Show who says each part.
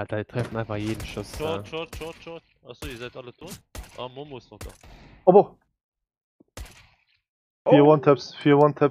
Speaker 1: Alter, die treffen einfach jeden Schuss. Da.
Speaker 2: Short, short, short, short. Achso, ihr seid alle tot? Ah, Momo ist noch da.
Speaker 3: Aber
Speaker 4: Vier
Speaker 3: Oh.
Speaker 4: One-Taps, vier One-Taps.